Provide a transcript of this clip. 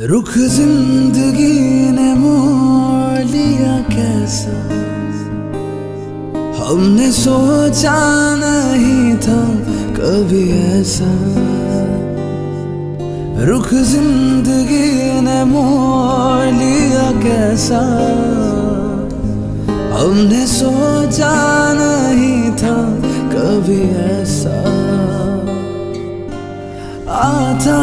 रुख ज़िंदगी ने मोड़ लिया कैसा? हमने सोचा नहीं था कभी ऐसा। रुख ज़िंदगी ने मोड़ लिया कैसा? हमने सोचा नहीं था कभी ऐसा। आता